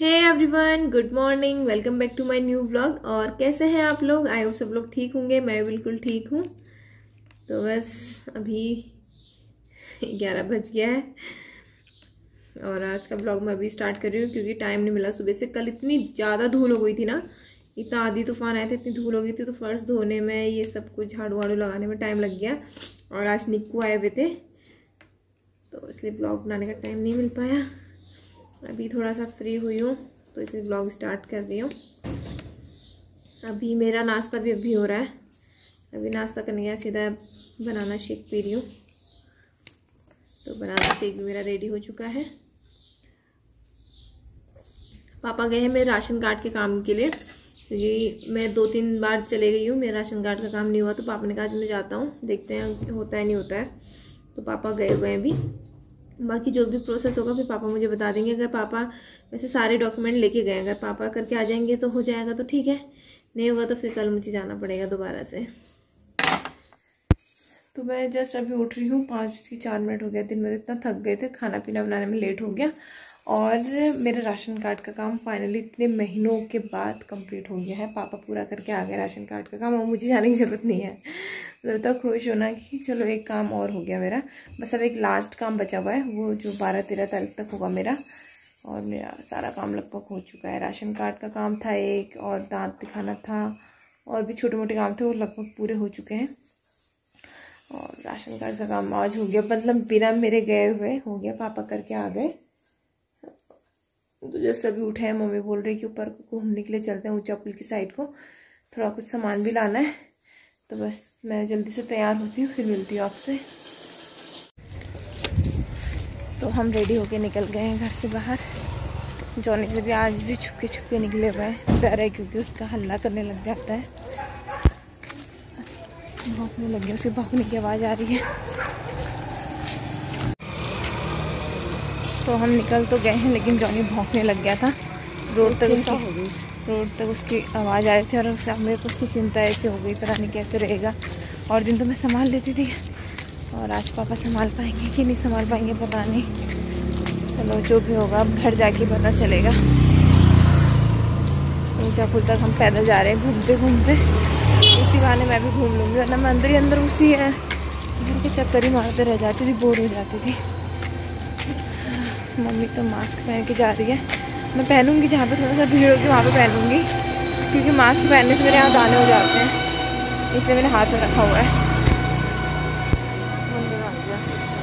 Hey everyone good morning welcome back to my new blog और कैसे हैं आप लोग? आई होप सब लोग ठीक होंगे। मैं बिल्कुल ठीक हूँ। तो बस अभी ग्यारह बज गया है। और आज का ब्लॉग मैं अभी स्टार्ट कर रही हूँ क्योंकि टाइम नहीं मिला सुबह से। कल इतनी ज़्यादा धूल हो गई थी ना। इतना आधी तूफ़ान आए थे, इतनी धूल हो गई थी तो फर्श धोने में ये सब कुछ झाड़ू वाड़ू लगाने में टाइम लग गया। और आज निक्कू आए हुए थे। तो इसलिए ब्लॉग बनाने का टाइम नहीं मिल पाया। अभी थोड़ा सा फ्री हुई हूँ तो इसलिए ब्लॉग स्टार्ट कर रही हूँ। अभी मेरा नाश्ता भी अभी हो रहा है। अभी नाश्ता करने गया सीधा बनाना शेक पी रही हूँ। तो बनाना शेक भी मेरा रेडी हो चुका है। पापा गए हैं मेरे राशन कार्ड के काम के लिए। क्योंकि मैं दो तीन बार चले गई हूँ, मेरा राशन कार्ड का काम नहीं हुआ तो पापा ने कहा मैं जाता हूँ, देखते हैं, होता है, नहीं होता है। तो पापा गए हुए हैं अभी। बाकी जो भी प्रोसेस होगा, फिर पापा मुझे बता देंगे। अगर पापा वैसे सारे डॉक्यूमेंट लेके गए अगर पापा करके आ जाएँगे तो हो जाएगा तो ठीक है। नहीं होगा तो फिर कल मुझे जाना पड़ेगा दोबारा से। तो मैं जस्ट अभी उठ रही हूँ, पाँच की चार मिनट हो गया दिन में इतना थक गए थे, खाना पीना बनाने में लेट हो गया। और मेरे राशन कार्ड का काम फाइनली इतने महीनों के बाद कंप्लीट हो गया है। पापा पूरा करके आ गए राशन कार्ड का काम और मुझे जाने की ज़रूरत नहीं है। तो तो खुश होना कि चलो एक काम और हो गया मेरा। बस अब एक लास्ट काम बचा हुआ है, वो जो बारह तेरह तारीख तक होगा मेरा। और मेरा सारा काम लगभग हो चुका है। राशन कार्ड का काम था एक, और दांत दिखाना था, और भी छोटे मोटे काम थे, वो लगभग पूरे हो चुके हैं। और राशन कार्ड का काम आज हो गया। मतलब बिना मेरे गए हुए हो गया। पापा करके आ गए। तो जस्ट अभी उठे हैं, मम्मी बोल रही कि ऊपर घूमने के लिए चलते हैं, ऊँचा पुल की साइड को। थोड़ा कुछ सामान भी लाना है तो बस मैं जल्दी से तैयार होती हूँ, फिर मिलती हूँ आपसे। तो हम रेडी होके निकल गए हैं घर से बाहर। जॉनी से भी आज भी छुपके छुपके निकले हुए हैं। डर है क्योंकि उसका हल्ला करने लग जाता है। भौंकने लग गया, उसकी भौंकने की आवाज़ आ रही है। तो हम निकल तो गए हैं लेकिन जॉनी भौंकने लग गया था। रोड तक उसकी रोड तक उसकी आवाज़ आ रही थी और उससे मेरे को उसकी चिंता ऐसी हो गई पता नहीं कैसे रहेगा। और दिन तो मैं संभाल लेती थी। और आज पापा संभाल पाएँगे कि नहीं संभाल पाएँगे पता नहीं। चलो जो भी होगा अब घर जाके पता चलेगा। ऊँचा पुल तक हम पैदल जा रहे हैं घूमते घूमते। उसी बहाने मैं भी घूम लूँगी वरना मैं अंदर ही अंदर उसी है। घर के चक्कर ही मारते रह जाती थी बोर हो जाती थी। मम्मी तो मास्क पहन के जा रही है। मैं पहनूँगी जहाँ पे थोड़ा सा भीड़ होगी, वहाँ पे पहनूँगी। क्योंकि मास्क पहनने से मेरे यहाँ दाने हो जाते हैं। इसलिए मैंने हाथ में रखा हुआ है।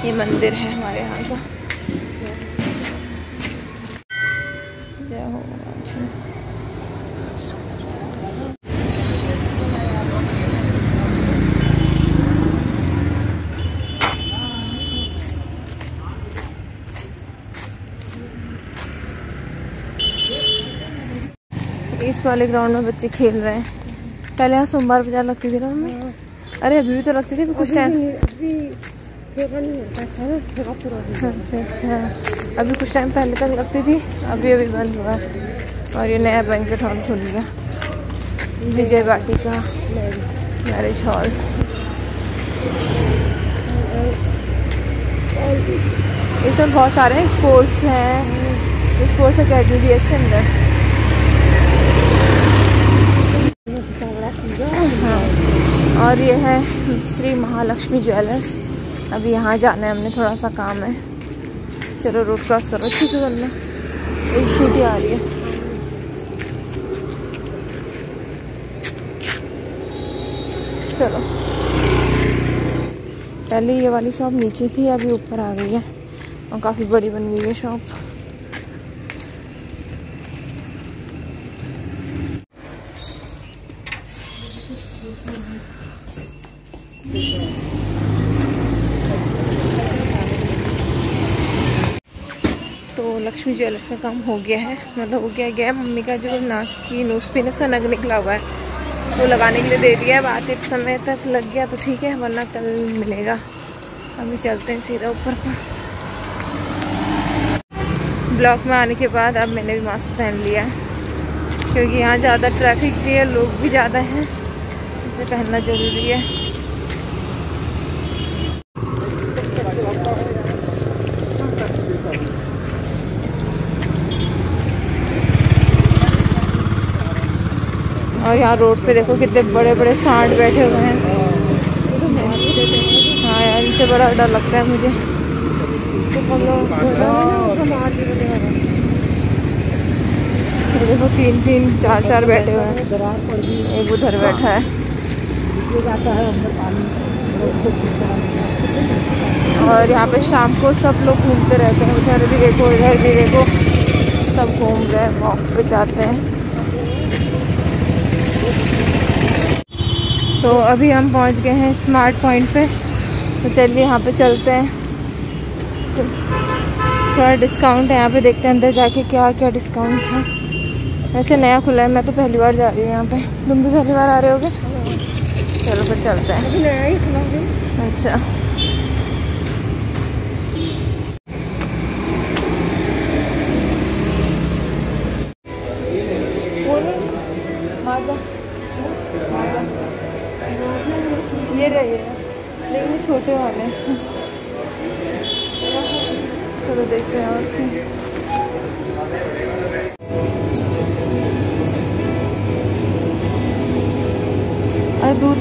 ये मंदिर है हमारे यहाँ का। जय हो। इस वाले ग्राउंड में बच्चे खेल रहे हैं। पहले यहाँ सोमवार बाज़ार लगती थी ना में अरे अभी भी तो लगती थी कुछ टाइम अच्छा अच्छा। अभी कुछ टाइम पहले तक लगती थी अभी अभी बंद हुआ और ये नया बैंक हॉल खुल गया। विजय बाटी का मैरिज हॉल इसमें बहुत सारे स्पोर्ट्स हैं। स्पोर्ट्स अकेडमी भी है इसके अंदर। और ये है श्री महालक्ष्मी ज्वेलर्स। अभी यहाँ जाना है, हमने थोड़ा सा काम है। चलो रोड क्रॉस करो अच्छे से करना एक स्कूटी आ रही है। चलो। पहले ये वाली शॉप नीचे थी, अभी ऊपर आ गई है। और काफ़ी बड़ी बन गई है शॉप लक्ष्मी ज्वेलर्स का काम हो गया है। मतलब हो गया गया मम्मी का जो नाक की नोस पे ना सनग निकला हुआ है। वो लगाने के लिए दे दिया है। बात एक समय तक लग गया तो ठीक है, वरना कल मिलेगा। अभी चलते हैं सीधा ऊपर को ब्लॉक में आने के बाद अब मैंने भी मास्क पहन लिया क्योंकि यहाँ ज़्यादा ट्रैफ़िक भी है, लोग भी ज़्यादा हैं। इसे पहनना ज़रूरी है। और यहाँ रोड पे देखो कितने बड़े बड़े सांड बैठे हुए हैं। हाँ यार, इनसे बड़ा डर लगता है मुझे। देखो तीन तीन चार चार बैठे हुए हैं। एक उधर बैठा है। और यहाँ पे शाम को सब लोग घूमते रहते हैं। उधर भी देखो, इधर भी देखो, सब घूम रहे हैं वॉक पे जाते हैं। तो अभी हम पहुँच गए हैं स्मार्ट पॉइंट पे। तो चलिए यहाँ पे चलते हैं। तो थोड़ा डिस्काउंट है यहाँ पे देखते हैं अंदर जाके क्या क्या डिस्काउंट है। वैसे नया खुला है मैं तो पहली बार जा रही हूँ यहाँ पे। तुम भी पहली बार आ रहे होगे? चलो फिर चलते हैं। अच्छा।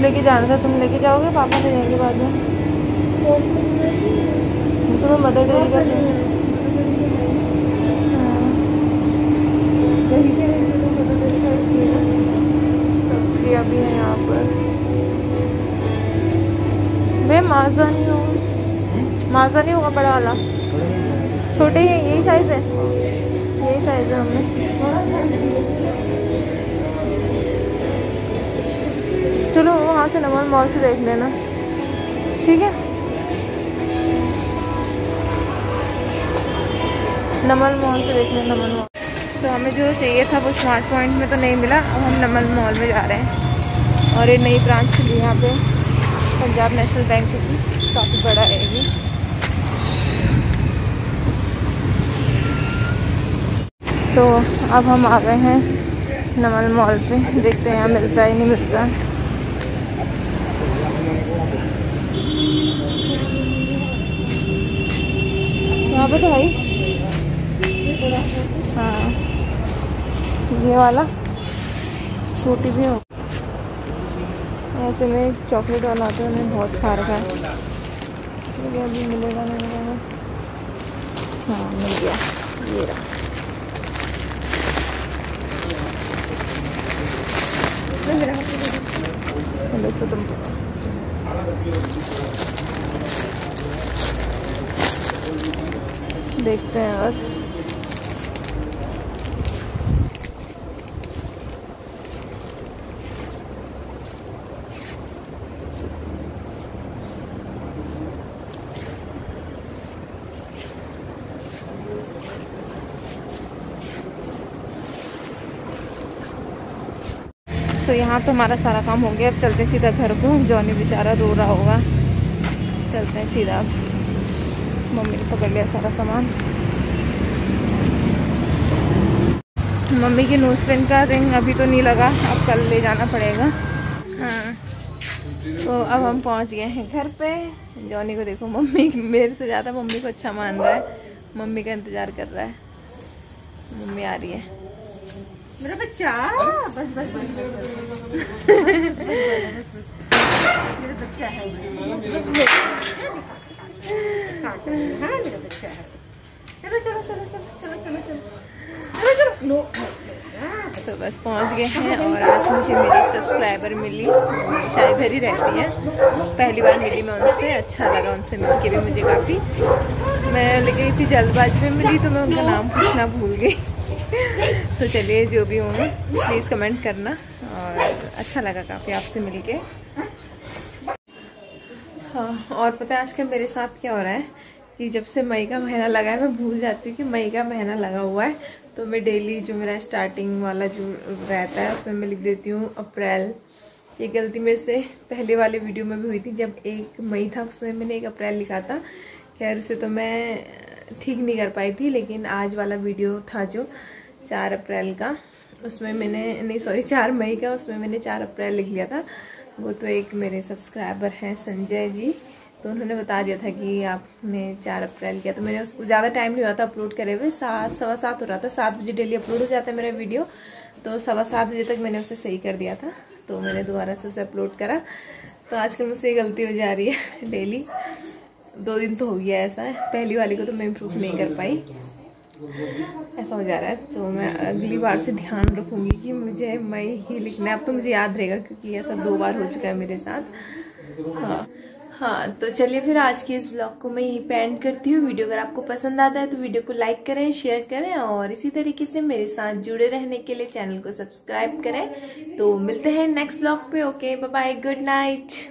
लेके जाना था, तुम लेके जाओगे? पापा से जाएँगे बाद में। तुम्हें मदर डेयरी का सब्ज़ियाँ माजा नहीं होगा माजा नहीं होगा बड़ा वाला। छोटे ही यही साइज़ है। यही साइज़ है हमें। चलो वहाँ से नमन मॉल से देख लेना। ठीक है? नमल मॉल से देख लेना नमल मॉल। तो हमें जो चाहिए था वो स्मार्ट पॉइंट में तो नहीं मिला, अब हम नमल मॉल में जा रहे हैं। और ये नई ब्रांच खुली यहाँ पे, पंजाब नेशनल बैंक की, काफ़ी बड़ा है ये। तो अब हम आ गए हैं नमल मॉल पे, देखते हैं यहाँ मिलता है नहीं मिलता। यहाँ पे तो भाई। हाँ। ये वाला छोटी भी हो। ऐसे में चॉकलेट वाला आता है मैंने बहुत खा रखा है। है अभी मिलेगा नहीं मिलेगा। हाँ मिल गया। ये रहा। तो तुम। देखते हैं बस तो यहाँ तो हमारा सारा काम हो गया। अब चलते सीधा घर को। जॉनी बेचारा रो रहा होगा। चलते हैं सीधा। मम्मी ने पकड़ लिया सारा सामान। मम्मी की नोज़ पेन का रिंग अभी तो नहीं लगा। अब कल ले जाना पड़ेगा। हाँ। तो अब हम पहुँच गए हैं घर पे। जॉनी को देखो, मम्मी मेरे से ज़्यादा मम्मी को अच्छा मान रहा है। मम्मी का इंतज़ार कर रहा है। मम्मी आ रही है। मेरा बच्चा? बस बस बस मेरा बच्चा है। मेरा बच्चा है। चलो चलो चलो चलो चलो चलो तो बस पहुँच गए हैं और आज मुझे मेरी सब्सक्राइबर मिली, शायद ही रहती है। पहली बार मिली मैं उनसे अच्छा लगा उनसे मिल के भी मुझे काफ़ी। मैं, लेकिन थी जल्दबाजी में मिली तो मैं उनका नाम पूछना भूल गई। तो चलिए, जो भी हूँ प्लीज़ कमेंट करना। और अच्छा लगा काफ़ी आपसे मिलके। हाँ और पता है आजकल मेरे साथ क्या हो रहा है कि जब से मई का महीना लगा है, मैं भूल जाती हूँ कि मई का महीना लगा हुआ है। तो मैं डेली जो मेरा स्टार्टिंग वाला जो रहता है, उसमें मैं लिख देती हूँ, अप्रैल। ये गलती मेरे से पहले वाले वीडियो में भी हुई थी, जब एक मई था, उसमें मैंने एक अप्रैल लिखा था। खैर, उसे तो मैं ठीक नहीं कर पाई थी, लेकिन आज वाला वीडियो था जो चार अप्रैल का। उसमें मैंने, नहीं सॉरी चार मई का, उसमें मैंने चार अप्रैल लिख लिया था। वो तो एक मेरे सब्सक्राइबर हैं संजय जी। तो उन्होंने बता दिया था कि आपने चार अप्रैल किया। तो मैंने उसको ज़्यादा टाइम नहीं हुआ था अपलोड करे हुए। सात, सवा सात हो रहा था। सात बजे डेली अपलोड हो जाता है मेरा वीडियो तो सवा सात बजे तक मैंने उसे सही कर दिया था। तो मैंने दोबारा से उसे अपलोड करा। तो आजकल मुझसे ये गलती हो जा रही है डेली दो दिन तो हो गया ऐसा पहली वाली को तो मैं इम्प्रूव नहीं कर पाई। ऐसा हो जा रहा है तो मैं अगली बार से ध्यान रखूँगी कि मुझे मैं ही लिखना है। अब तो मुझे याद रहेगा क्योंकि ऐसा दो बार हो चुका है मेरे साथ। हाँ हाँ तो चलिए फिर आज के इस ब्लॉग को मैं यहीं पे एंड करती हूँ। वीडियो अगर आपको पसंद आता है तो वीडियो को लाइक करें शेयर करें और इसी तरीके से मेरे साथ जुड़े रहने के लिए चैनल को सब्सक्राइब करें। तो मिलते हैं नेक्स्ट ब्लॉग पे ओके बाय गुड नाइट